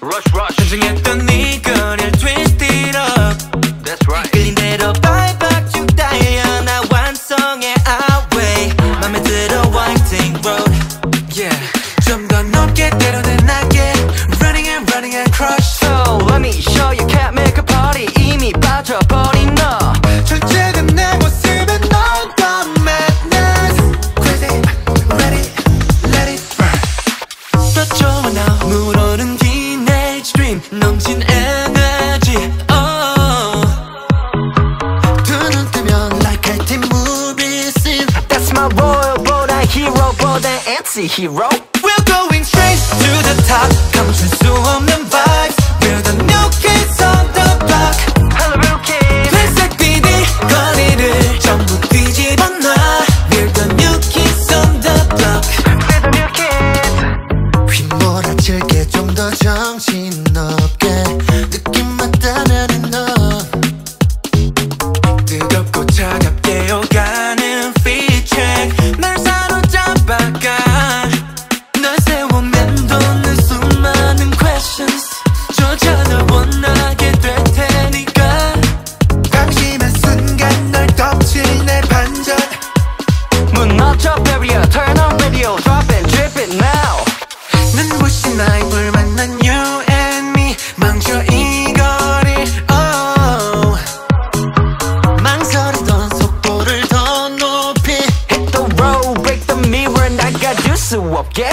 Rush, rush. rush. 던네 그릴 twin. more than anti-hero We're going straight to the top 감출 수 없는 vibes We're the new kids on the block Hello real kids 회색 비디 거리를 전부 뒤집어 놔 We're the new kids on the block We're the new kids 휘몰아칠게 좀 더 정신없게 수 없게